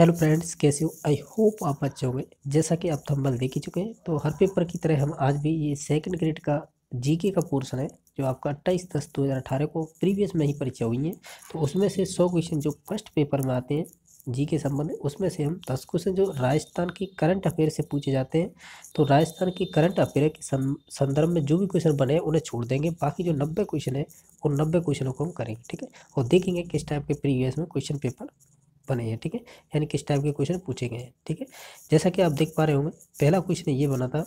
Hello friends कैसे हो? I hope आप अच्छे होंगे। जैसा कि आप थंबल देख ही चुके हैं तो हर पेपर की तरह हम आज भी ये सेकंड ग्रेड का जीके का पोर्शन है, जो आपका अट्ठाईस दस दो हज़ार अठारह को प्रीवियस में ही परीक्षा हुई है। तो उसमें से सौ क्वेश्चन जो फ़र्स्ट पेपर में आते हैं जी के संबंध में उसमें से हम दस क्वेश्चन जो राजस्थान की करंट अफेयर से पूछे जाते हैं। तो राजस्थान की करंट अफेयर के संदर्भ में जो भी क्वेश्चन बने हैं, उन्हें छोड़ देंगे। बाकी जो नब्बे क्वेश्चन है, उन नब्बे क्वेश्चनों को हम करेंगे, ठीक है? और देखेंगे किस टाइप के प्रीवियस में क्वेश्चन पेपर बने हैं, ठीक है? यानी किस टाइप के क्वेश्चन पूछे गए हैं, ठीक है? जैसा कि आप देख पा रहे होंगे, पहला क्वेश्चन ये बना था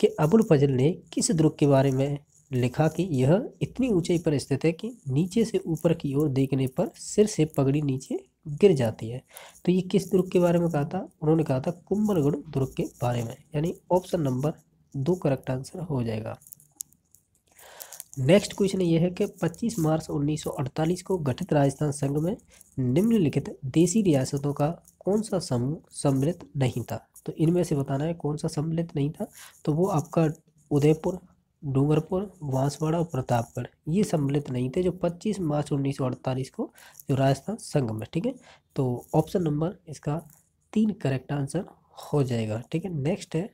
कि अबुल फजल ने किस द्रुक के बारे में लिखा कि यह इतनी ऊंचाई पर स्थित है कि नीचे से ऊपर की ओर देखने पर सिर से पगड़ी नीचे गिर जाती है। तो ये किस दुर्ग के बारे में कहा था? उन्होंने कहा था कुंभलगढ़ दुर्ग के बारे में, यानी ऑप्शन नंबर दो करेक्ट आंसर हो जाएगा। नेक्स्ट क्वेश्चन ये है कि 25 मार्च 1948 को गठित राजस्थान संघ में निम्नलिखित देसी रियासतों का कौन सा समूह सम्मिलित नहीं था? तो इनमें से बताना है कौन सा सम्मिलित नहीं था। तो वो आपका उदयपुर, डूंगरपुर, बांसवाड़ा और प्रतापगढ़, ये सम्मिलित नहीं थे जो 25 मार्च 1948 को जो राजस्थान संघ में, ठीक है? तो ऑप्शन नंबर इसका तीन करेक्ट आंसर हो जाएगा, ठीक है? नेक्स्ट है,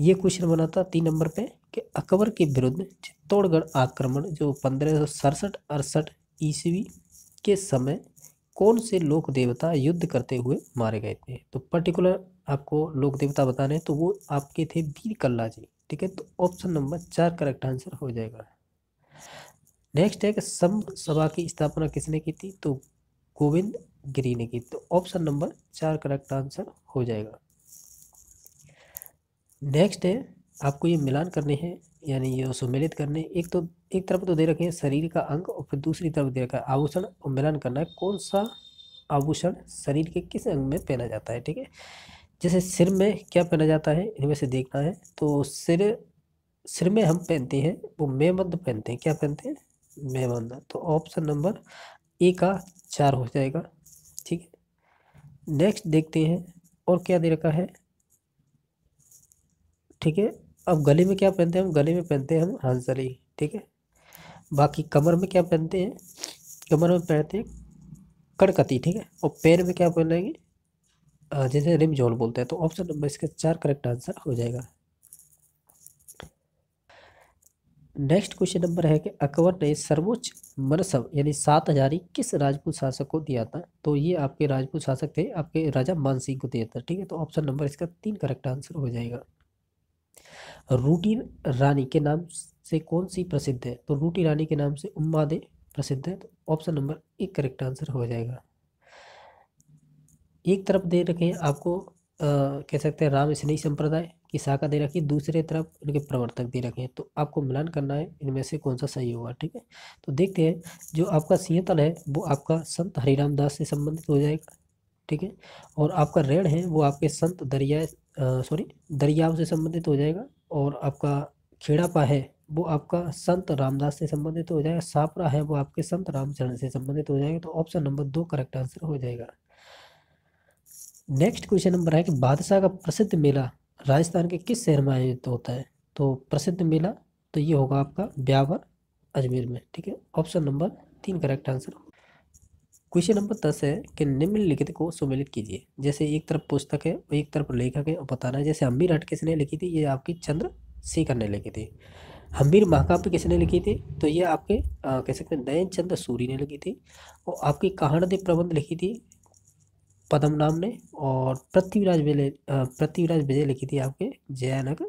ये क्वेश्चन बना था तीन नंबर पे। कि अकबर के विरुद्ध चित्तौड़गढ़ आक्रमण, जो पंद्रह सौ सड़सठ अड़सठ ईस्वी के समय कौन से लोक देवता युद्ध करते हुए मारे गए थे? तो पर्टिकुलर आपको लोक देवता बताने तो वो आपके थे वीर कल्ला जी, ठीक है? तो ऑप्शन नंबर चार करेक्ट आंसर हो जाएगा। नेक्स्ट है कि सम सभा की स्थापना किसने की थी? तो गोविंद गिरी ने की। तो ऑप्शन नंबर चार करेक्ट आंसर हो जाएगा। नेक्स्ट है आपको ये मिलान करने हैं, यानी ये सुमेलित करने एक तो एक तरफ़ तो दे रखे हैं शरीर का अंग और फिर दूसरी तरफ़ दे रखा है आभूषण और मिलान करना है। कौन सा आभूषण शरीर के किस अंग में पहना जाता है, ठीक है? जैसे सिर में क्या पहना जाता है, इनमें से देखना है। तो सिर सिर में हम पहनते हैं, वो मेमंद पहनते हैं। क्या पहनते हैं? मेमंद तो ऑप्शन नंबर ए का चार हो जाएगा, ठीक है। नेक्स्ट देखते हैं और क्या दे रखा है, ठीक है? अब गले में क्या पहनते हैं हम? गले में पहनते हैं हम हंसली ठीक है? बाकी कमर में क्या पहनते हैं? कमर में पहनते हैं कड़कती, ठीक है? और पैर में क्या पहनेंगे? जैसे रिम जोल बोलते हैं। तो ऑप्शन नंबर इसका चार करेक्ट आंसर हो जाएगा। नेक्स्ट क्वेश्चन नंबर है कि अकबर ने सर्वोच्च मनसब, यानी सात हजारी किस राजपूत शासक को दिया था? तो ये आपके राजपूत शासक थे, आपके राजा मान सिंह को दिया था, ठीक है? तो ऑप्शन नंबर इसका तीन करेक्ट आंसर हो जाएगा। रूटी रानी के नाम से कौन सी प्रसिद्ध है? तो रूटी रानी के नाम से उम्मादे प्रसिद्ध है तो ऑप्शन नंबर एक करेक्ट आंसर हो जाएगा। एक तरफ़ दे रखे आपको आ, कह सकते हैं राम स्नेही संप्रदाय की शाखा दे रखी दूसरे तरफ़ इनके प्रवर्तक दे रखे। हैं तो आपको मिलान करना है इनमें से कौन सा सही होगा ठीक है? तो देखते हैं जो आपका सिंहतल है वो आपका संत हरिराम दास से संबंधित हो जाएगा ठीक है? और आपका ऋण है वो आपके संत दरिया सॉरी दरियाव से संबंधित हो जाएगा और आपका खेड़ापा है, वो आपका संत रामदास से संबंधित हो जाएगा, सापरा है, वो आपके संत रामचरण से संबंधित हो जाएगा तो ऑप्शन नंबर दो करेक्ट आंसर हो जाएगा। नेक्स्ट क्वेश्चन नंबर है कि बादशाह का प्रसिद्ध मेला राजस्थान के किस शहर में आयोजित होता है? तो प्रसिद्ध मेला तो ये होगा आपका ब्यावर अजमेर में, ठीक है? ऑप्शन नंबर तीन करेक्ट आंसर क्वेश्चन नंबर दस है कि निम्नलिखित को सुमेलित कीजिए। जैसे एक तरफ़ पुस्तक है और एक तरफ़ लेखक है, और बताना है, जैसे हम्बीर हट किसने लिखी थी, ये आपकी चंद्र शेखर ने लिखी थी। हम्बीर महाकाव्य किसने लिखी थी तो ये आपके कह सकते हैं नयन चंद्र सूरी ने लिखी थी, और आपकी कहानदे प्रबंध लिखी थी, पदम नाम ने, और पृथ्वीराज विजय पृथ्वीराज विजय लिखी थी आपके जयानक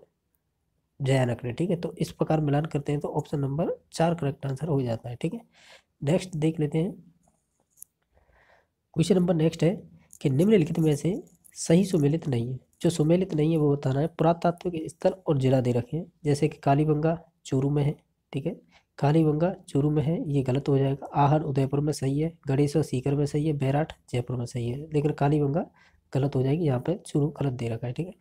जयानक ने, ठीक है? तो इस प्रकार मिलान करते हैं तो ऑप्शन नंबर चार करेक्ट आंसर हो जाता है, ठीक है? नेक्स्ट देख लेते हैं क्वेश्चन नंबर नेक्स्ट है कि निम्नलिखित में से सही सुमेलित नहीं है। जो सुमेलित नहीं है, वो बताना है पुरातात्विक स्थल और जिला दे रखे हैं। जैसे कि कालीबंगा चूरू में है, ठीक है? कालीबंगा चूरू में है, ये गलत हो जाएगा। आहर उदयपुर में सही है गणेश्वर सीकर में सही है, बैराट जयपुर में सही है। लेकिन कालीबंगा गलत हो जाएगी, यहाँ पे चूरू गलत दे रखा है, ठीक है?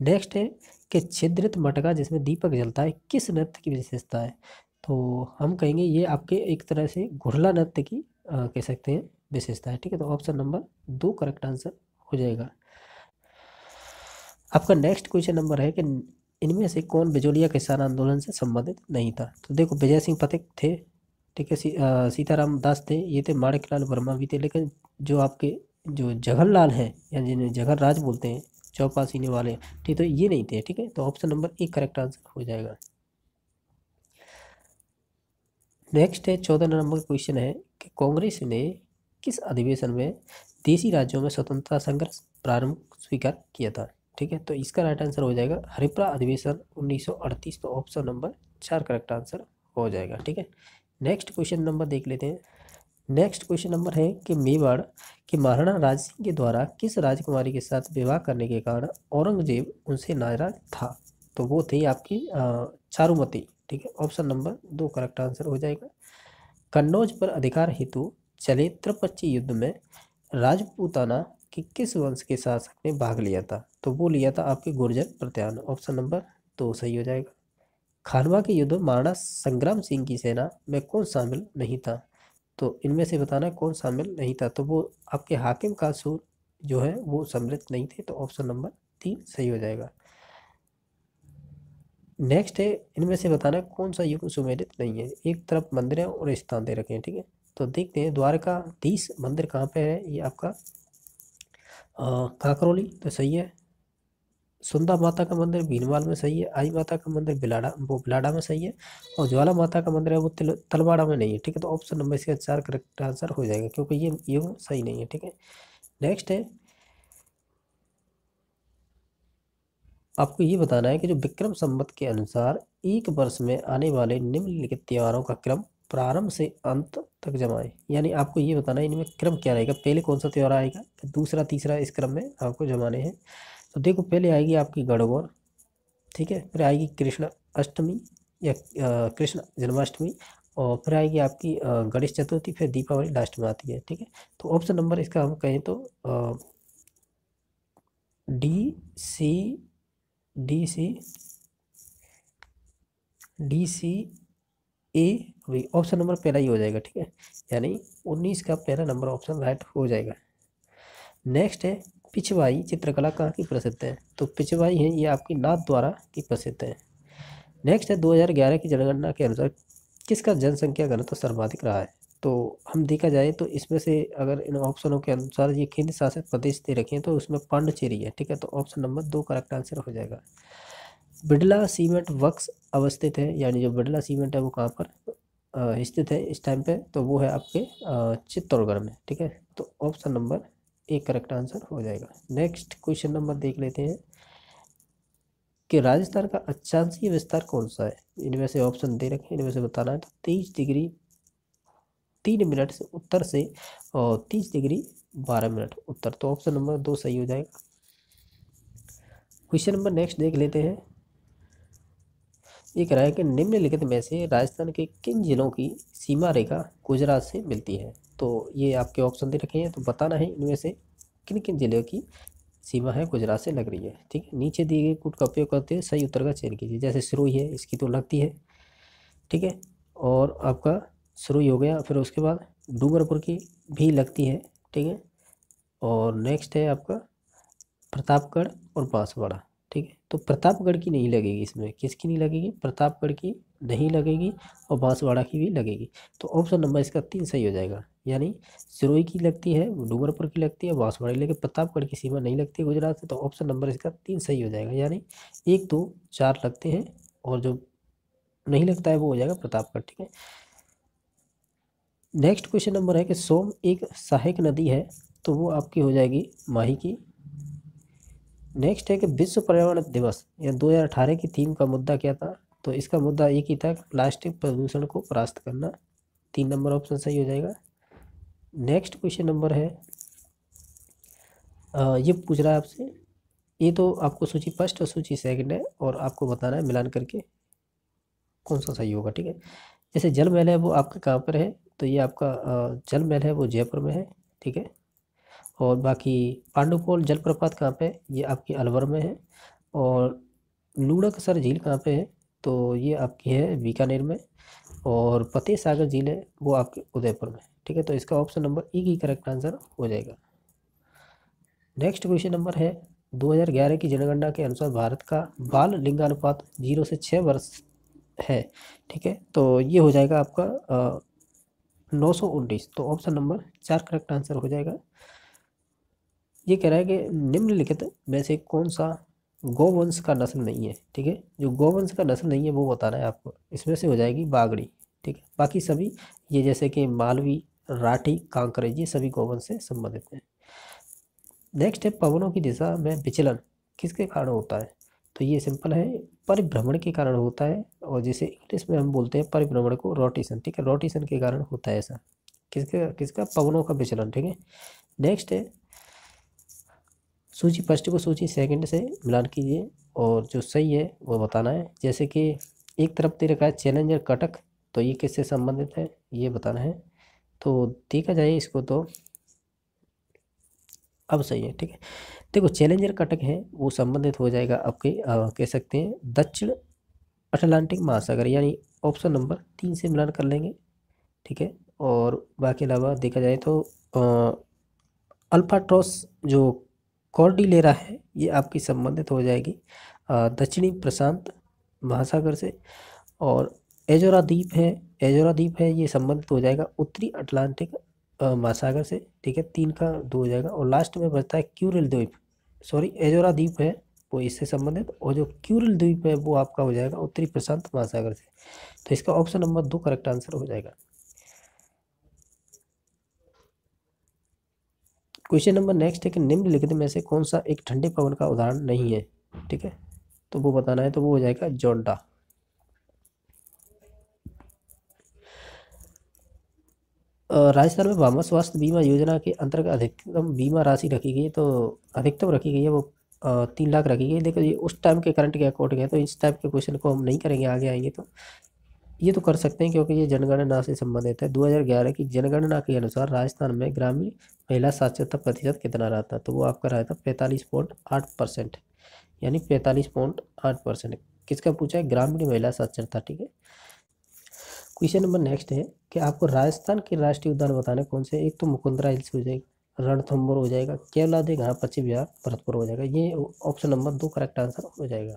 नेक्स्ट है कि छिद्रित मटका जिसमें दीपक जलता है, किस नृत्य की विशेषता है? तो हम कहेंगे ये आपके एक तरह से घुड़ला नृत्य की कह सकते हैं। विशेषता है ठीक है? तो ऑप्शन नंबर दो करेक्ट आंसर हो जाएगा। आपका नेक्स्ट क्वेश्चन नंबर है कि इनमें से कौन बिजोलिया किसान आंदोलन से संबंधित नहीं था? तो देखो विजय सिंह पथिक थे ठीक है? सी, सीताराम दास थे ये थे माणिक लाल वर्मा भी थे लेकिन जो आपके जो जगहरलाल हैं या जिन्हें जगह राज बोलते हैं चौपा सीने वाले ठीक तो ये नहीं थे ठीक है? तो ऑप्शन नंबर एक करेक्ट आंसर हो जाएगा। नेक्स्ट है चौदह नंबर क्वेश्चन है कि कांग्रेस ने किस अधिवेशन में देशी राज्यों में स्वतंत्रता संघर्ष प्रारंभ स्वीकार किया था? ठीक है तो इसका राइट आंसर हो जाएगा हरिप्रा अधिवेशन 1938 तो ऑप्शन नंबर चार करेक्ट आंसर हो जाएगा। ठीक है नेक्स्ट क्वेश्चन नंबर देख लेते हैं। नेक्स्ट क्वेश्चन नंबर है कि मेवाड़ के महाराणा राज सिंह के द्वारा किस राजकुमारी के साथ विवाह करने के कारण औरंगज़ेब उनसे नाराज़ था? तो वो थी आपकी चारुमती। ठीक है ऑप्शन नंबर दो करेक्ट आंसर हो जाएगा। कन्नौज पर अधिकार हेतु चले त्रिपक्षी युद्ध में राजपूताना के किस वंश के शासक ने भाग लिया था? तो वो लिया था आपके गुर्जर प्रत्यान ऑप्शन नंबर दो सही हो जाएगा। खानवा के युद्ध महाराणा संग्राम सिंह की सेना में कौन शामिल नहीं था? तो इनमें से बताना कौन शामिल नहीं था? तो वो आपके हाकिम का कासूर जो है वो सम्मिलित नहीं थे तो ऑप्शन नंबर तीन सही हो जाएगा। नेक्स्ट है, इनमें से बताना कौन सा युग सुमेलित नहीं है? एक तरफ़ मंदिर है और स्थान दे रखे हैं, ठीक है? तो देखते हैं द्वारका तीस मंदिर कहाँ पे है? ये आपका काकरोली तो सही है। सुंदा माता का मंदिर भीनवाल में सही है आई माता का मंदिर बिलाड़ा वो बिलाड़ा में सही है और ज्वाला माता का मंदिर है वो तिल, तलवाड़ा में नहीं है ठीक है? तो ऑप्शन नंबर इसका चार करेक्ट आंसर हो जाएगा क्योंकि ये युग सही नहीं है ठीक है? नेक्स्ट है आपको ये बताना है कि जो विक्रम संबत के अनुसार एक वर्ष में आने वाले निम्नलिखित त्योहारों का क्रम प्रारंभ से अंत तक जमाए यानी आपको ये बताना है, इनमें क्रम क्या रहेगा? पहले कौन सा त्यौहार आएगा? दूसरा, तीसरा इस क्रम में आपको जमाने हैं। तो देखो, पहले आएगी आपकी गढ़गौर ठीक है? फिर आएगी कृष्ण अष्टमी या कृष्ण जन्माष्टमी और फिर आएगी आपकी गणेश चतुर्थी, फिर दीपावली लास्ट में आती है, ठीक है? तो ऑप्शन नंबर इसका हम कहें तो D, C D C D, C A वही ऑप्शन नंबर पहला ही हो जाएगा, ठीक है? यानी उन्नीस का पहला नंबर ऑप्शन राइट हो जाएगा। नेक्स्ट है, पिछवाई चित्रकला कहाँ की प्रसिद्ध है? तो पिछवाई है ये आपकी नाथ द्वारा की प्रसिद्ध है। नेक्स्ट है 2011 की जनगणना के अनुसार किसका जनसंख्या घनत्व सर्वाधिक रहा है? तो हम देखा जाए तो इसमें से अगर इन ऑप्शनों के अनुसार ये केंद्र शासित प्रदेश दे रखे हैं तो उसमें पांडुचेरी है, ठीक है? तो ऑप्शन नंबर दो करेक्ट आंसर हो जाएगा। बिडला सीमेंट वर्क्स अवस्थित है, यानी जो बिडला सीमेंट है वो कहाँ पर स्थित है इस टाइम पे तो वो है आपके चित्तौड़गढ़ में, ठीक है? तो ऑप्शन नंबर एक करेक्ट आंसर हो जाएगा। नेक्स्ट क्वेश्चन नंबर देख लेते हैं कि राजस्थान का अक्षांशीय विस्तार कौन सा है? इनमें से ऑप्शन दे रखे, इनमें से बताना है तो तेईस डिग्री, तीन मिनट से उत्तर से और तीस डिग्री बारह मिनट उत्तर तो ऑप्शन नंबर दो सही हो जाएगा। क्वेश्चन नंबर नेक्स्ट देख लेते हैं। ये कह रहा है कि निम्नलिखित में से राजस्थान के किन जिलों की सीमा रेखा गुजरात से मिलती है? तो ये आपके ऑप्शन दे रखे हैं तो बताना है इनमें से किन किन जिलों की सीमा है गुजरात से लग रही है, ठीक है? नीचे दिए गए कूट का उपयोग करते हुए सही उत्तर का चयन कीजिए, जैसे सिरोही है, इसकी तो लगती है, ठीक है? और आपका सिरोही हो गया, फिर उसके बाद डूंगरपुर की भी लगती है, ठीक है? और नेक्स्ट है आपका प्रतापगढ़ और बांसवाड़ा। ठीक है? तो प्रतापगढ़ की नहीं लगेगी इसमें। किसकी नहीं लगेगी? प्रतापगढ़ की नहीं लगेगी और बांसवाड़ा की भी लगेगी। तो ऑप्शन नंबर इसका तीन सही हो जाएगा। यानी सिरोही की लगती है, डूंगरपुर की लगती है, बांसवाड़ा लेकिन प्रतापगढ़ की सीमा नहीं लगती गुजरात से तो ऑप्शन नंबर इसका तीन सही हो जाएगा। यानी एक, दो, चार लगते हैं और जो नहीं लगता है वो हो जाएगा प्रतापगढ़, ठीक है? नेक्स्ट क्वेश्चन नंबर है कि सोम एक सहायक नदी है तो वो आपकी हो जाएगी माही की। नेक्स्ट है कि विश्व पर्यावरण दिवस। या 2018 की थीम का मुद्दा क्या था? तो इसका मुद्दा एक ही था प्लास्टिक प्रदूषण को परास्त करना। तीन नंबर ऑप्शन सही हो जाएगा। नेक्स्ट क्वेश्चन नंबर है। आ, ये पूछ रहा है आपसे। ये तो आपको सूची फ़र्स्ट और सूची सेकंड है और आपको बताना है मिलान करके कौन सा सही होगा ठीक है? जैसे जल महल है वो आपका कहाँ पर है? तो ये आपका जल महल है वो जयपुर में है ठीक है? और बाकी पांडुपोल जलप्रपात कहाँ पे ये आपकी अलवर में है। और लूड़क सर झील कहाँ पे है? तो ये आपकी है बीकानेर में। और फतेह सागर झील है, वो आपके उदयपुर में। ठीक है तो इसका ऑप्शन नंबर ई की करेक्ट आंसर हो जाएगा। नेक्स्ट क्वेश्चन नंबर है 2011 की जनगणना के अनुसार भारत का बाल लिंगानुपात ज़ीरो से छः वर्ष है। ठीक है तो ये हो जाएगा आपका नौ सौ उन्नीस। तो ऑप्शन नंबर चार करेक्ट आंसर हो जाएगा। ये कह रहा है कि निम्नलिखित में से कौन सा गोवंश का नस्ल नहीं है, ठीक है? जो गोवंश का नस्ल नहीं है, वो बताना है आपको। इसमें से हो जाएगी बागड़ी, ठीक है? बाकी सभी, ये जैसे कि मालवी, राठी कांकरे ये सभी गोवंश से संबंधित हैं। नेक्स्ट है, पवनों की दिशा में विचलन किसके कारण होता है? तो ये सिंपल है, परिभ्रमण के कारण होता है, और जिसे इंग्लिश में हम बोलते हैं परिभ्रमण को रोटेशन, ठीक है? रोटेशन के कारण होता है ऐसा। किसके, किसका? पवनों का विचलन, ठीक है? नेक्स्ट है सूची फ़र्स्ट को सूची सेकंड से मिलान कीजिए और जो सही है, वो बताना है। जैसे कि एक तरफ़ दे रखा है चैलेंजर कटक तो ये किससे संबंधित है, ये बताना है। तो देखा जाए इसको तो अब सही है, ठीक है। देखो चैलेंजर कटक है, वो संबंधित हो जाएगा आपके कह सकते हैं, दक्षिण अटलांटिक महासागर, यानी ऑप्शन नंबर तीन से मिलान कर लेंगे, ठीक है। और बाकी अलावा देखा जाए तो अल्फाट्रॉस जो कॉर्डिलेरा है, ये आपकी संबंधित हो जाएगी दक्षिणी प्रशांत महासागर से, और एजोरा द्वीप है, एजोरा द्वीप है, ये संबंधित हो जाएगा उत्तरी अटलांटिक महासागर से, ठीक है, तीन का दो हो जाएगा, और लास्ट में बचता है क्यूरल द्वीप, सॉरी, एजोरा द्वीप है, वो इससे संबंधित, और जो क्यूरिल द्वीप है, वो आपका हो जाएगा उत्तरी प्रशांत महासागर से तो इसका ऑप्शन नंबर दो करेक्ट आंसर हो जाएगा। क्वेश्चन नंबर नेक्स्ट है कि निम्नलिखित में से कौन सा एक ठंडे पवन का उदाहरण नहीं है? ठीक है? तो वो बताना है तो वो हो जाएगा जोंडा राजस्थान में वामा स्वास्थ्य बीमा योजना के अंतर्गत अधिकतम बीमा राशि रखी गई है तो अधिकतम रखी गई है वो तीन लाख रखी गई है। देखो ये उस टाइम के करंट के अकॉर्डिंग है तो इस टाइप के क्वेश्चन को हम नहीं करेंगे, आगे आएँगे तो। ये तो कर सकते हैं क्योंकि ये जनगणना से संबंधित है। 2011 की जनगणना के अनुसार राजस्थान में ग्रामीण महिला साक्षरता प्रतिशत कितना रहता है? तो वो आपका रहता पैंतालीस पॉइंट आठ परसेंट, यानी पैंतालीस पॉइंट आठ परसेंट। किसका पूछा है? ग्रामीण महिला साक्षरता, ठीक है? क्वेश्चन नंबर नेक्स्ट है कि आपको राजस्थान के राष्ट्रीय उद्यान बताने कौन से एक तो मुकुंदरा हिल्स हो जाएगा रणथम्बोर हो जाएगा केवला दे घाना पश्चिम बिहार, भरतपुर हो जाएगा। ये ऑप्शन नंबर दो करेक्ट आंसर हो जाएगा।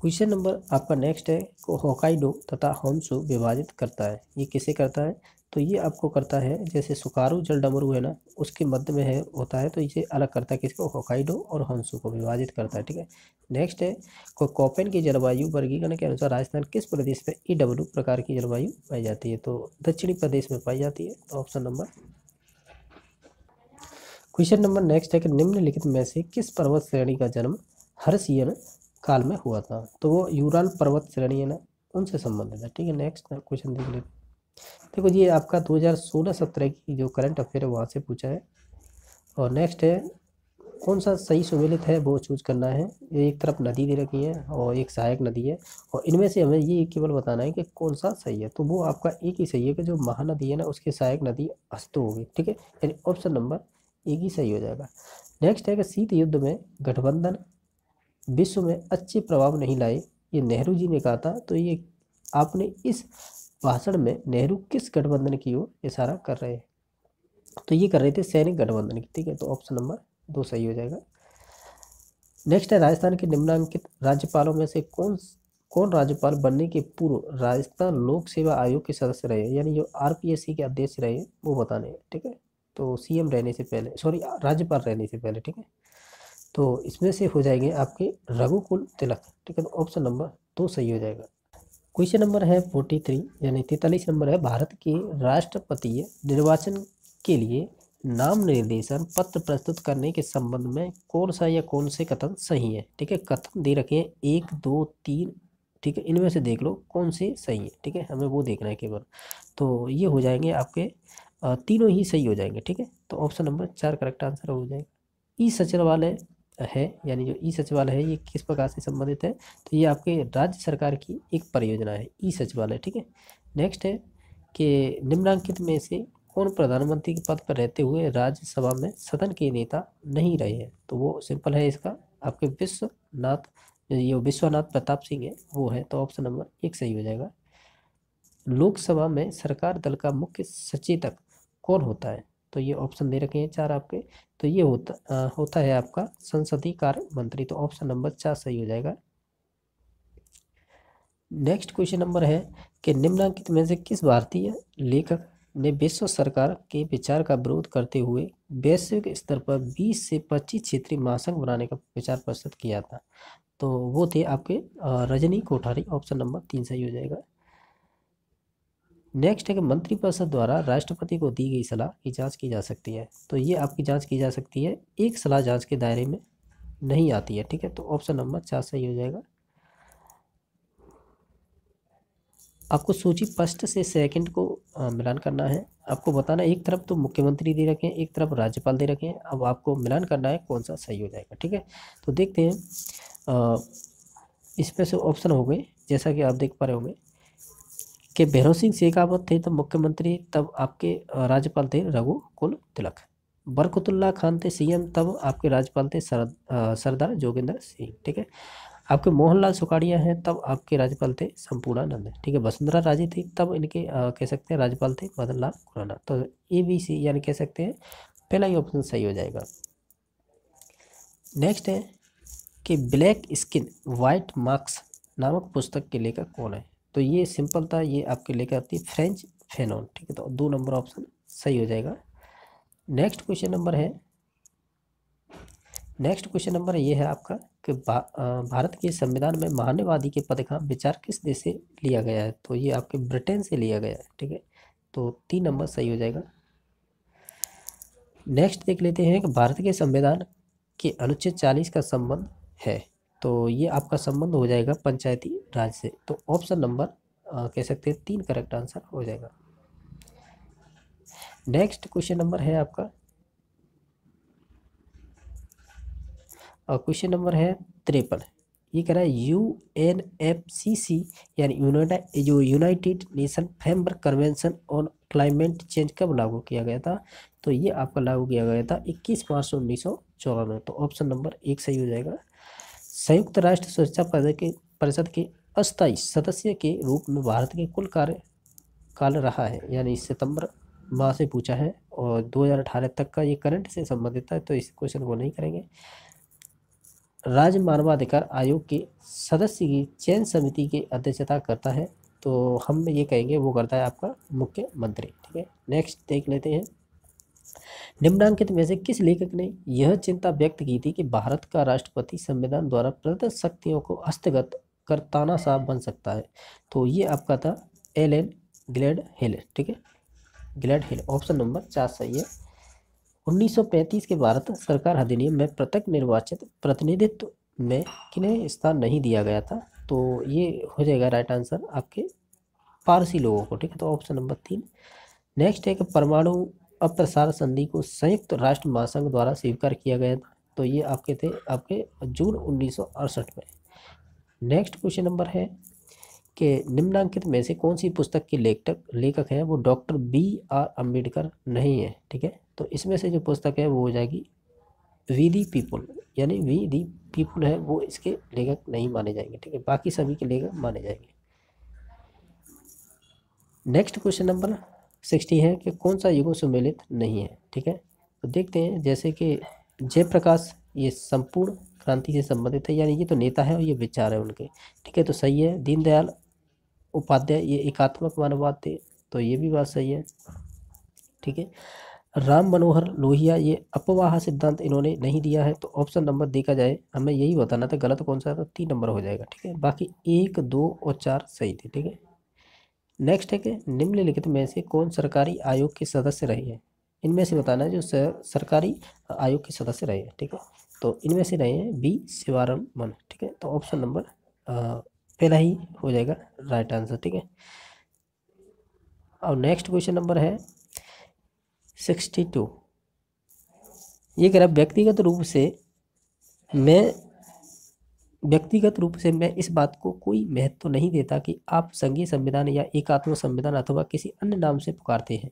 क्वेश्चन नंबर आपका नेक्स्ट है को होकाइडो तथा होन्सु विभाजित करता है। ये किसे करता है? तो ये आपको करता है, जैसे सुकारू जल डमरू है ना, उसके मध्य में है, होता है तो इसे अलग करता है किसको? होकाइडो और हंसू को विभाजित करता है, ठीक है? नेक्स्ट है, को कोपेन की जलवायु वर्गीकरण के अनुसार राजस्थान किस प्रदेश में ई डब्ल्यू प्रकार की जलवायु पाई जाती है? तो दक्षिणी प्रदेश में पाई जाती है तो option number question number next है कि निम्नलिखित में से किस पर्वत श्रेणी का जन्म हर्षियन काल में हुआ था। तो वो यूराल पर्वत श्रेणी है ना, उनसे संबंधित है। ठीक है नेक्स्ट क्वेश्चन देख लेते देखो ये आपका 2016-17 की जो करंट अफेयर है, वहाँ से पूछा है। और नेक्स्ट है, कौन सा सही सुमेलित है, वो चूज़ करना है। एक तरफ़ नदी दे रखी है और एक सहायक नदी है। और इनमें से हमें ये केवल बताना है कि कौन सा सही है। तो वो आपका एक ही सही है कि जो महानदी है ना, उसकी सहायक नदी अस्तो होगी। ठीक है, यानी ऑप्शन नंबर एक ही सही हो जाएगा। नेक्स्ट है कि शीत युद्ध में गठबंधन विश्व में अच्छे प्रभाव नहीं लाए, ये नेहरू जी ने कहा था। तो ये आपने इस भाषण में नेहरू किस गठबंधन की ओर इशारा कर रहे हैं? तो ये कर रहे थे सैनिक गठबंधन की, ठीक है? तो ऑप्शन नंबर दो सही हो जाएगा। नेक्स्ट है राजस्थान के निम्नांकित राज्यपालों में से कौन कौन राज्यपाल बनने के पूर्व राजस्थान लोक सेवा आयोग के सदस्य रहे? यानी जो आरपीएससी के अध्यक्ष रहे, वो बताने ठीक है? तो सीएम रहने से पहले सॉरी राज्यपाल रहने से पहले, ठीक है? तो इसमें से हो जाएँगे आपके रघुकुल तिलक। ठीक है तो ऑप्शन नंबर दो सही हो जाएगा। क्वेश्चन नंबर है फोर्टी थ्री यानी तैतालीस नंबर है भारत के राष्ट्रपति निर्वाचन के लिए नाम निर्देशन पत्र प्रस्तुत करने के संबंध में कौन सा या कौन से कथन सही है? ठीक है, कथन दे रखे हैं एक, दो, तीन, ठीक है, इनमें से देख लो कौन से सही है। ठीक है, हमें वो देखना है केवल। तो ये हो जाएँगे आपके तीनों ही सही हो जाएँगे। ठीक है तो ऑप्शन नंबर चार करेक्ट आंसर हो जाएगा। ई सचिवालय है, यानी जो ई सचिवालय है, ये किस प्रकार से संबंधित है? तो ये आपके राज्य सरकार की एक परियोजना है ई सचिवालय ठीक है? नेक्स्ट है कि निम्नांकित में से कौन प्रधानमंत्री के पद पर रहते हुए राज्यसभा में सदन के नेता नहीं रहे हैं? तो वो सिंपल है इसका। आपके विश्वनाथ, ये विश्वनाथ प्रताप सिंह है, वो है तो ऑप्शन नंबर एक सही हो जाएगा। लोकसभा में सरकार दल का मुख्य सचेतक कौन होता है? तो ये ऑप्शन दे रखे हैं चार आपके। तो ये होता आ, होता है आपका संसदीय कार्य मंत्री। तो ऑप्शन नंबर चार सही हो जाएगा। नेक्स्ट क्वेश्चन नंबर है कि निम्नलिखित में से किस भारतीय लेखक ने विश्व सरकार के विचार का विरोध करते हुए वैश्विक स्तर पर 20 से 25 क्षेत्रीय महासंघ बनाने का विचार प्रस्तुत किया था? तो वो थे आपके रजनी कोठारी। ऑप्शन नंबर तीन सही हो जाएगा। नेक्स्ट है कि मंत्रिपरिषद द्वारा राष्ट्रपति को दी गई सलाह की जाँच की जा सकती है। तो ये आपकी जाँच की जा सकती है। एक सलाह जाँच के दायरे में नहीं आती है, ठीक है? तो ऑप्शन नंबर चार सही हो जाएगा। आपको सूची फ़र्स्ट से सेकंड को मिलान करना है। आपको बताना एक तरफ़ तो मुख्यमंत्री दे रखे, एक तरफ़ राज्यपाल दे रखे। अब आपको मिलान करना है, कौन सा सही हो जाएगा, ठीक है? तो देखते हैं इसमें से ऑप्शन हो गए, जैसा कि आप देख पा रहे होंगे। कि भैरव सिंह शेखावत थे तब मुख्यमंत्री तब आपके राज्यपाल थे रघु कुल तिलक। बरकतुल्ला खान थे सीएम तब आपके राज्यपाल थे सरदार जोगिंदर सिंह ठीक है? आपके मोहनलाल सुखाड़िया हैं तब आपके राज्यपाल थे संपूर्णानंद ठीक है? वसुंधरा राजे थी तब इनके आ, कह सकते हैं राज्यपाल थे मदन लाल खुराना। तो ए बी सी यानी कह सकते हैं पहला ही ऑप्शन सही हो जाएगा। नेक्स्ट है कि ब्लैक स्किन वाइट मार्क्स नामक पुस्तक के लेखक कौन है? तो ये सिंपल था, ये आपके लेकर आती है फ्रेंच फेनोन, ठीक है तो दो नंबर ऑप्शन सही हो जाएगा। नेक्स्ट क्वेश्चन नंबर है, नेक्स्ट क्वेश्चन नंबर ये है आपका कि भारत के संविधान में महान्यवादी के पद का विचार किस देश से लिया गया है? तो ये आपके ब्रिटेन से लिया गया है, ठीक है तो तीन नंबर सही हो जाएगा। नेक्स्ट देख लेते हैं कि भारत के संविधान के अनुच्छेद चालीस का संबंध है। तो ये आपका संबंध हो जाएगा पंचायती राज से। तो ऑप्शन नंबर कह सकते हैं तीन करेक्ट आंसर हो जाएगा। नेक्स्ट क्वेश्चन नंबर है आपका। क्वेश्चन नंबर है तिरपन। ये कह रहा है U N F C C यानी यूनाइटेड जो united nation framework convention on climate change कब लागू किया गया था? तो ये आपका लागू किया गया था 21 मार्च उन्नीस सौ चौरानवे। तो ऑप्शन नंबर एक सही हो जाएगा। संयुक्त राष्ट्र सुरक्षा परिषद के परिषद के अस्थायी सदस्य के रूप में भारत के कुल कार्य, काल रहा है। यानी सितंबर माह से पूछा है और 2018 तक का ये करंट से संबंधित है तो इस क्वेश्चन को नहीं करेंगे। राज्य मानवाधिकार आयोग के सदस्य की चयन समिति की अध्यक्षता करता है तो हम ये कहेंगे, वो करता है आपका मुख्यमंत्री, ठीक है? नेक्स्ट देख लेते हैं। निम्नांकित में से किस लेखक ने यह चिंता व्यक्त की थी कि भारत का राष्ट्रपति संविधान द्वारा प्रदत्त शक्तियों को हस्तगत कर तानाशाह बन सकता है? तो ये आपका था एल एन ग्लेड हिल ठीक है? ग्लेड हिल ऑप्शन नंबर चार सही है। 1935 के भारत सरकार अधिनियम में प्रत्येक निर्वाचित प्रतिनिधित्व में किन्हें स्थान नहीं दिया गया था? तो ये हो जाएगा राइट आंसर आपके पारसी लोगों को, ठीक है? तो ऑप्शन नंबर तीन। नेक्स्ट है कि परमाणु अप्रसार संधि को संयुक्त राष्ट्र महासंघ द्वारा स्वीकार किया गया था। तो ये आपके थे, आपके जून उन्नीस सौ अड़सठ में। नेक्स्ट क्वेश्चन नंबर है कि निम्नांकित में से कौन सी पुस्तक के लेखक लेखक हैं? वो डॉक्टर बी आर अंबेडकर नहीं है, ठीक है? तो इसमें से जो पुस्तक है वो हो जाएगी वी दी पीपुल, यानी वी दी पीपुल है, वो इसके लेखक नहीं माने जाएँगे, ठीक है? बाकी सभी के लेखक माने जाएँगे। नेक्स्ट क्वेश्चन नंबर सिक्सटी है कि कौन सा युगों सम्मिलित नहीं है, ठीक है? तो देखते हैं, जैसे कि जयप्रकाश ये संपूर्ण क्रांति से संबंधित है, यानी ये तो नेता है और ये विचार है उनके, ठीक है? तो सही है, दीनदयाल उपाध्याय, ये एकात्मक मानववाद थे तो ये भी बात सही है, ठीक है? राम मनोहर लोहिया, ये अपवाह सिद्धांत इन्होंने नहीं दिया है तो ऑप्शन नंबर देखा जाए, हमें यही बताना था, गलत कौन सा है तो तीन नंबर हो जाएगा, ठीक है? बाकी एक, दो और चार सही थे, ठीक है? नेक्स्ट है कि निम्नलिखित में से कौन सरकारी आयोग के सदस्य रहे हैं? इनमें से बताना है जो सरकारी आयोग के सदस्य रहे हैं, ठीक है? तो इनमें से रहे हैं बी शिवारमन ठीक है? तो ऑप्शन नंबर पहला ही हो जाएगा राइट आंसर ठीक है? और नेक्स्ट क्वेश्चन नंबर है सिक्सटी टू ये कह रहा व्यक्तिगत रूप से मैं व्यक्तिगत रूप से मैं इस बात को कोई महत्व तो नहीं देता कि आप संघीय संविधान या एकात्म संविधान अथवा किसी अन्य नाम से पुकारते हैं।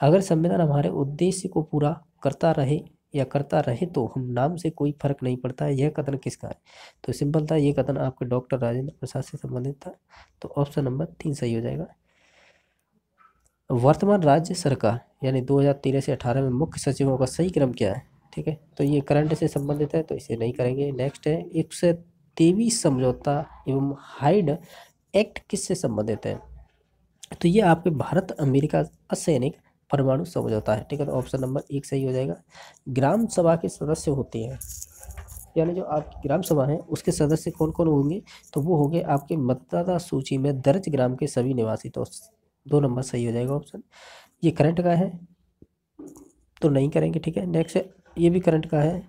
अगर संविधान हमारे उद्देश्य को पूरा करता रहे या करता रहे तो हम नाम से कोई फ़र्क नहीं पड़ता है यह कथन किसका है? तो सिंपल था यह कथन आपके डॉक्टर राजेंद्र प्रसाद से संबंधित था। तो ऑप्शन नंबर तीन सही हो जाएगा। वर्तमान राज्य सरकार, यानी दो हज़ार तेरह से अठारह में मुख्य सचिवों का सही क्रम क्या है? ठीक है? तो ये करंट से संबंधित है तो इसे नहीं करेंगे। नेक्स्ट है, एक सौ तेईस समझौता एवं हाइड एक्ट किससे संबंधित है? तो ये आपके भारत, अमेरिका, असैनिक परमाणु समझौता है, ठीक है? तो ऑप्शन नंबर एक सही हो जाएगा। ग्राम सभा के सदस्य होते हैं। यानी जो आपकी ग्राम सभा है, उसके सदस्य कौन कौन होंगे? तो वो होंगे आपके मतदाता सूची में दर्ज ग्राम के सभी निवासी। तो दो नंबर सही हो जाएगा ऑप्शन ये करंट का है तो नहीं करेंगे, ठीक है? नेक्स्ट ये भी करंट का है।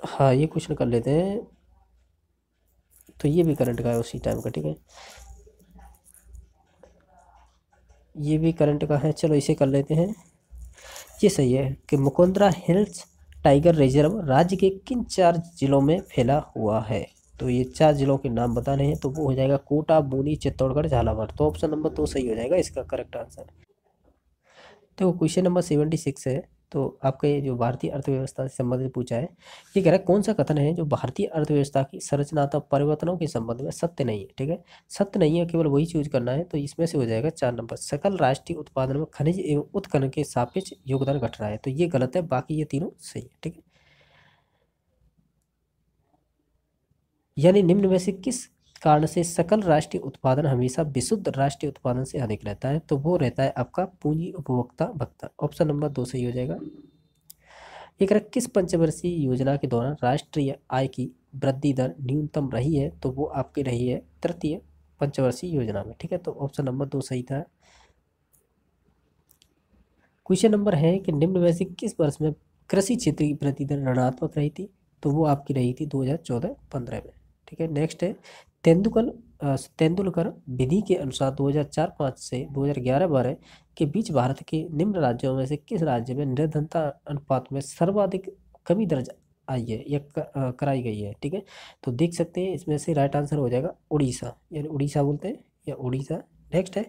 हाँ ये क्वेश्चन कर लेते हैं। तो ये भी करंट का है उसी टाइम का, ठीक है? ये भी करंट का है, चलो इसे कर लेते हैं। ये सही है कि मुकुंदरा हिल्स टाइगर रिज़र्व राज्य के किन चार जिलों में फैला हुआ है? तो ये चार जिलों के नाम बताने हैं तो वो हो जाएगा कोटा, बूंदी, चित्तौड़गढ़, झालावाड़। तो ऑप्शन नंबर दो तो सही हो जाएगा, इसका करेक्ट आंसर तो क्वेश्चन नंबर सेवेंटी सिक्स है तो आपका जो भारतीय अर्थव्यवस्था से संबंधित पूछा है, ये कह रहा है, कौन सा कथन है जो भारतीय अर्थव्यवस्था की संरचनात्मक परिवर्तनों के संबंध में सत्य नहीं है? ठीक है? सत्य नहीं है, केवल वही चूज़ करना है तो इसमें से हो जाएगा चार नंबर। सकल राष्ट्रीय उत्पादन में खनिज एवं उत्खनन के सापेक्ष योगदान घट रहा है तो ये गलत है, बाकी ये तीनों सही है, ठीक है? यानी निम्न में से किस कारण से सकल राष्ट्रीय उत्पादन हमेशा विशुद्ध राष्ट्रीय उत्पादन से अधिक रहता है तो वो रहता है आपका पूंजी उपभोक्ता भत्ता। ऑप्शन नंबर दो सही हो जाएगा। एक किस पंचवर्षीय योजना के दौरान राष्ट्रीय आय की वृद्धि दर न्यूनतम रही है तो वो आपकी रही है तृतीय पंचवर्षीय योजना में, ठीक है? तो ऑप्शन नंबर दो सही था। क्वेश्चन नंबर है कि निम्न में से किस वर्ष में कृषि क्षेत्र की वृद्धि दर ऋणात्मक रही थी तो वो आपकी रही थी 2014-15 में, ठीक है? नेक्स्ट है तेंदुलकर तेंदुलकर विधि के अनुसार 2004-5 से 2011-12 के बीच भारत के निम्न राज्यों में से किस राज्य में निर्धनता अनुपात में सर्वाधिक कमी दर्ज आई है या कराई गई है? ठीक है? तो देख सकते हैं, इसमें से राइट आंसर हो जाएगा उड़ीसा। यानी उड़ीसा बोलते हैं या उड़ीसा। नेक्स्ट है।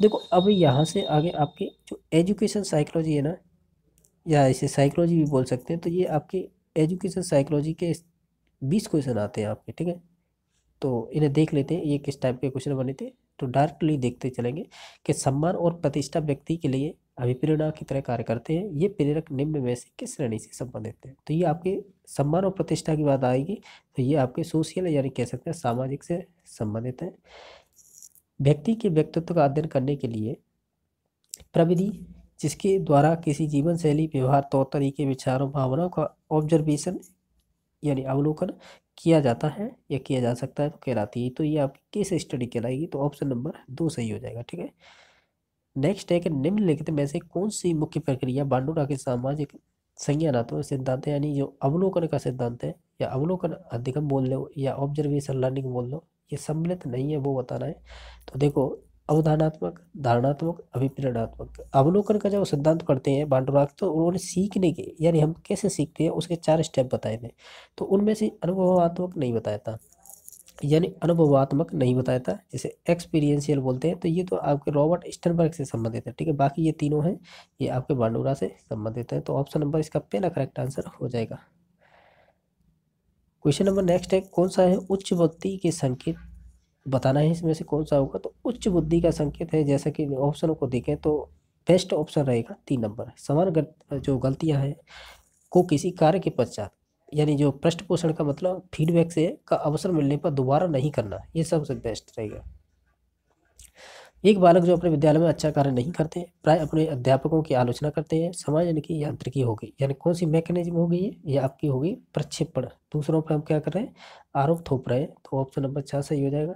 देखो, अब यहाँ से आगे आपकी जो एजुकेशन साइकोलॉजी है ना, या इसे साइकोलॉजी भी बोल सकते हैं तो ये आपके एजुकेशन साइकोलॉजी के बीस क्वेश्चन आते हैं आपके, ठीक है? तो इन्हें देख लेते हैं, ये किस टाइप के क्वेश्चन बने थे तो डायरेक्टली देखते चलेंगे कि सम्मान और प्रतिष्ठा व्यक्ति के लिए अभिप्रेरणा की तरह कार्य करते हैं, ये प्रेरक निम्न में से किस श्रेणी से संबंधित है? तो ये आपके सम्मान और प्रतिष्ठा की बात आएगी तो ये आपके सोशल यानी कह सकते हैं सामाजिक से संबंधित है। व्यक्ति के व्यक्तित्व का अध्ययन करने के लिए प्रविधि, जिसके द्वारा किसी जीवन शैली, व्यवहार, तौर, तरीके, विचारों, भावनाओं का ऑब्जर्वेशन यानी अवलोकन किया जाता है या किया जा सकता है तो कहलाती है। तो ये आपकी केस स्टडी कहलाएगी तो ऑप्शन नंबर दो सही हो जाएगा, ठीक है? नेक्स्ट है कि निम्नलिखित में से कौन सी मुख्य प्रक्रिया बांडूरा के सामाजिक संज्ञानात्मक सिद्धांत है? यानी जो अवलोकन का सिद्धांत है, या अवलोकन अधिगम बोल लो, या ऑब्जर्वेशन लर्निंग बोल लो, ये सम्मिलित नहीं है, वो बताना है। तो देखो अवधानात्मक धारणात्मक, अभिप्रेरणात्मक। अवलोकन का जब सिद्धांत पढ़ते हैं, बांडुराग तो उन्होंने सीखने के, यानी हम कैसे सीखते हैं, उसके चार स्टेप बताए थे। तो उनमें से अनुभवात्मक नहीं बताया था। यानी अनुभवात्मक नहीं बताया था, जैसे एक्सपीरियंशियल बोलते हैं तो ये तो आपके रॉबर्ट स्टनबर्ग से संबंधित है, ठीक है? बाकी ये तीनों हैं, ये आपके बांडुरा से संबंधित है तो ऑप्शन नंबर इसका पहला करेक्ट आंसर हो जाएगा। क्वेश्चन नंबर नेक्स्ट है, कौन सा है उच्च बुद्धि के संकेत बताना है इसमें से कौन सा होगा। तो उच्च बुद्धि का संकेत है, जैसा कि ऑप्शनों को देखें तो बेस्ट ऑप्शन रहेगा तीन नंबर। समान जो गलतियाँ हैं को किसी कार्य के पश्चात, यानी जो पृष्ठ पोषण का मतलब फीडबैक से का अवसर मिलने पर दोबारा नहीं करना, ये सबसे बेस्ट रहेगा। एक बालक जो अपने विद्यालय में अच्छा कार्य नहीं करते, प्राय अपने अध्यापकों की आलोचना करते हैं, समाज इनकी यांत्रिकी होगी यानी कौन सी मैकेनिज्म हो गई है, ये आपकी होगी प्रक्षेपण। दूसरों पर हम क्या कर रहे हैं? आरोप थोप रहे हैं तो ऑप्शन नंबर छः सही हो जाएगा।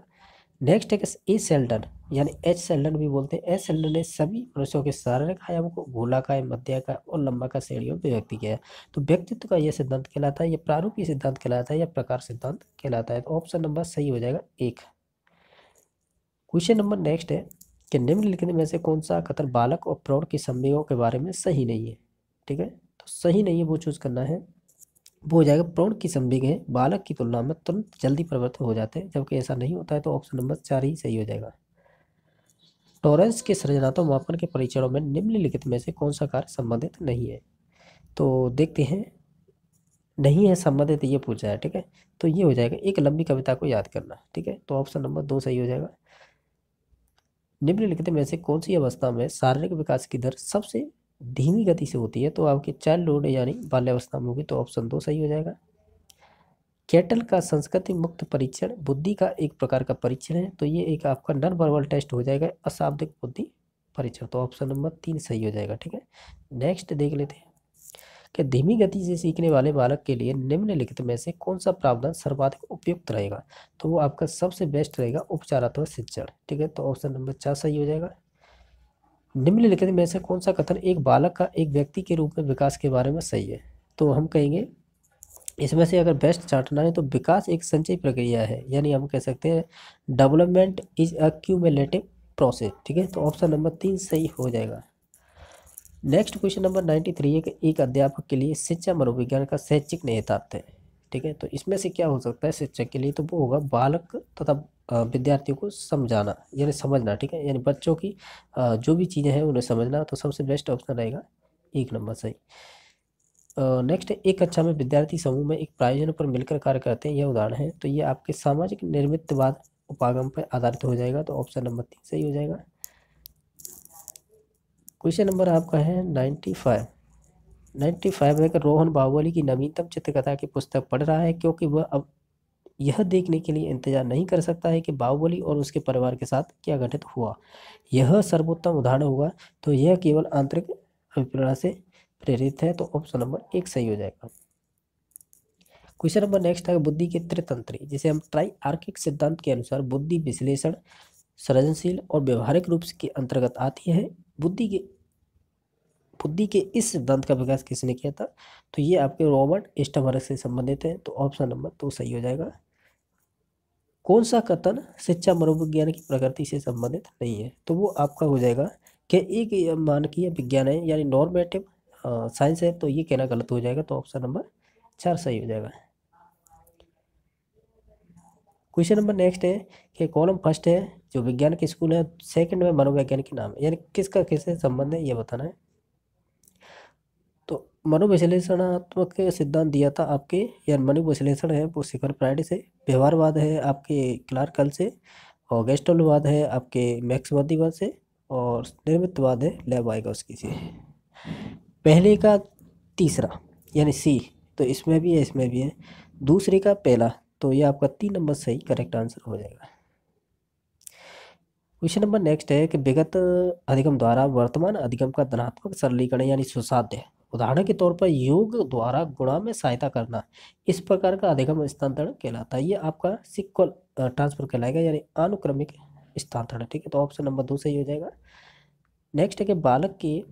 नेक्स्ट है ए सेल्डन यानी एच सेल्डन भी बोलते हैं। एच सेल्डन ने सभी मनुष्यों के शारीरिक आयाम को गोलाकाय मध्याकाय और लंबाकाय श्रेणियों में व्यक्त किया है। तो व्यक्तित्व का यह सिद्धांत कहलाता है, यह प्रारूपीय सिद्धांत कहलाता है या प्रकार सिद्धांत कहलाता है। तो ऑप्शन नंबर सही हो जाएगा एक। क्वेश्चन नंबर नेक्स्ट है कि निम्नलिखित में से कौन सा कथन बालक और प्रौढ़ के संवेगों के बारे में सही नहीं है? ठीक है? तो सही नहीं है वो चूज़ करना है। वो हो जाएगा प्रौढ़ की संवेग बालक की तुलना में तुरंत जल्दी परिवर्तन हो जाते हैं, जबकि ऐसा नहीं होता है तो ऑप्शन नंबर चार ही सही हो जाएगा। टॉरेंस के सृजनात्मक मापन के परीक्षणों में निम्नलिखित में से कौन सा कार्य संबंधित नहीं है? तो देखते हैं। नहीं है संबंधित ये पूछा है, ठीक है? तो ये हो जाएगा, एक लंबी कविता को याद करना, ठीक है? तो ऑप्शन नंबर दो सही हो जाएगा। निम्नलिखित में से कौन सी अवस्था में शारीरिक विकास की दर सबसे धीमी गति से होती है तो आपकी चाइल्ड हुड यानी बाल्यावस्था में होगी तो ऑप्शन दो सही हो जाएगा। कैटल का संस्कृति मुक्त परीक्षण, बुद्धि का एक प्रकार का परीक्षण है तो ये एक आपका नन वर्बल टेस्ट हो जाएगा, अशाब्दिक बुद्धि परीक्षण तो ऑप्शन नंबर तीन सही हो जाएगा, ठीक है? नेक्स्ट देख लेते हैं कि धीमी गति से सीखने वाले बालक के लिए निम्नलिखित में से कौन सा प्रावधान सर्वाधिक उपयुक्त रहेगा? तो वो आपका सबसे बेस्ट रहेगा उपचारात्मक शिक्षण, ठीक है? तो ऑप्शन नंबर चार सही हो जाएगा। निम्नलिखित में से कौन सा कथन एक बालक का एक व्यक्ति के रूप में विकास के बारे में सही है? तो हम कहेंगे, इसमें से अगर बेस्ट चाटना है तो विकास एक संचय प्रक्रिया है। यानी हम कह सकते हैं development is a cumulative process ठीक है? तो ऑप्शन नंबर तीन सही हो जाएगा। Next question number ninety three है कि एक अध्यापक के लिए शिक्षा मनोविज्ञान का शैक्षिक निहितार्थ है, ठीक है? तो इसमें से क्या हो सकता है? शिक्षक के लिए तो वो होगा बालक तथा विद्यार्थियों को समझाना, यानी समझना, ठीक है? यानी बच्चों की जो भी चीज़ें हैं उन्हें समझना तो सबसे बेस्ट ऑप्शन रहेगा एक नंबर सही। नेक्स्ट एक कक्षा में विद्यार्थी समूह में एक प्रायोजन पर मिलकर कार्य करते हैं, यह उदाहरण है तो ये आपके सामाजिक निर्मितवाद उपागम पर आधारित हो जाएगा तो ऑप्शन नंबर तीन सही हो जाएगा। क्वेश्चन नंबर आपका है नाइन्टी फाइव नाइन्टी फाइव कि रोहन बाहुबली की नवीनतम चित्रकथा की पुस्तक पढ़ रहा है, क्योंकि वह अब यह देखने के लिए इंतज़ार नहीं कर सकता है कि बाहुबली और उसके परिवार के साथ क्या घटित हुआ। यह सर्वोत्तम उदाहरण होगा तो यह केवल आंतरिक अभिप्रेरणा से प्रेरित है तो ऑप्शन नंबर एक सही हो जाएगा। क्वेश्चन नंबर नेक्स्ट है, बुद्धि के त्रितंत्री, जिसे हम ट्राई आर्किक सिद्धांत के अनुसार बुद्धि विश्लेषण, सृजनशील और व्यवहारिक रूप के अंतर्गत आती है। बुद्धि के बुद्धि के इस सिद्धांत का विकास किसने किया था? तो ये आपके रॉबर्ट स्टमरक से संबंधित है तो ऑप्शन नंबर दो तो सही हो जाएगा। कौन सा कथन शिक्षा मनोविज्ञान की प्रकृति से संबंधित नहीं है? तो वो आपका हो जाएगा कि एक मानकीय विज्ञान है, यानी नॉर्मेटिव साइंस है तो ये कहना गलत हो जाएगा तो ऑप्शन नंबर चार सही हो जाएगा। क्वेश्चन नंबर नेक्स्ट है कि कॉलम फ़र्स्ट है, जो विज्ञान के स्कूल है सेकंड में मनोवैज्ञानिक के नाम है। यानी किसका किससे संबंध है, ये बताना है। तो मनोविश्लेषणात्मक सिद्धांत दिया था आपके। या मनोविश्लेषण है वो शिखर प्राइड से, व्यवहारवाद है आपके क्लार्कल से और गेस्टलवाद है आपके मैक्सवादीवाद से, और निर्मितवाद है लेवाइगोस्की से। पहले का तीसरा, यानी सी तो इसमें भी है, इसमें भी है। दूसरे का पहला तो ये आपका तीन नंबर सही, करेक्ट आंसर हो जाएगा। क्वेश्चन नंबर नेक्स्ट है कि विगत अधिगम द्वारा वर्तमान अधिगम का धनात्मक सरलीकरण, यानी सुसाध्य उदाहरण के तौर पर योग द्वारा गुणा में सहायता करना। इस प्रकार का अधिगम स्थानांतरण कहलाता है। ये आपका सिक्वल ट्रांसफ़र कहलाएगा, यानी अनुक्रमिक स्थानांतरण। ठीक है तो ऑप्शन नंबर दो सही हो जाएगा। नेक्स्ट है कि बालक के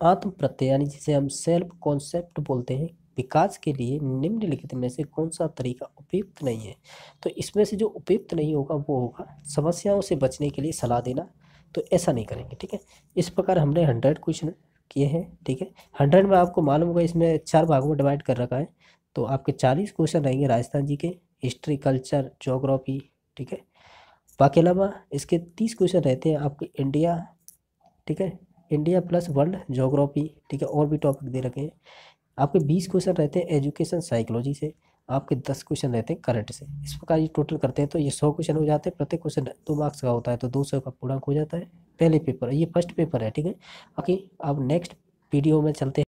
आत्म प्रत्यय यानी जिसे हम सेल्फ कॉन्सेप्ट बोलते हैं, विकास के लिए निम्नलिखित में से कौन सा तरीका उपयुक्त नहीं है? तो इसमें से जो उपयुक्त नहीं होगा, वो होगा समस्याओं से बचने के लिए सलाह देना। तो ऐसा नहीं करेंगे, ठीक है? इस प्रकार हमने हंड्रेड क्वेश्चन किए हैं, ठीक है? हंड्रेड में आपको मालूम होगा इसमें चार भागों में डिवाइड कर रखा है। तो आपके चालीस क्वेश्चन रहेंगे राजस्थान जी के हिस्ट्री कल्चर जोग्राफी ठीक है? बाकी अलावा इसके तीस क्वेश्चन रहते हैं आपके इंडिया ठीक है? इंडिया प्लस वर्ल्ड जोग्राफी ठीक है? और भी टॉपिक दे रखे हैं। आपके बीस क्वेश्चन रहते हैं एजुकेशन साइकोलॉजी से। आपके दस क्वेश्चन रहते हैं करंट से। इस प्रकार ये टोटल करते हैं तो ये सौ क्वेश्चन हो जाते हैं, प्रत्येक क्वेश्चन दो मार्क्स का होता है तो दो सौ का पूर्णांक हो जाता है, पहले पेपर ये फ़र्स्ट पेपर है, ठीक है? बाकी अब नेक्स्ट वीडियो में चलते हैं।